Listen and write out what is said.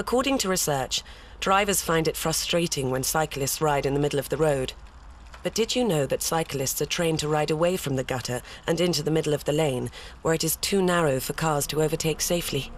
According to research, drivers find it frustrating when cyclists ride in the middle of the road. But did you know that cyclists are trained to ride away from the gutter and into the middle of the lane, where it is too narrow for cars to overtake safely?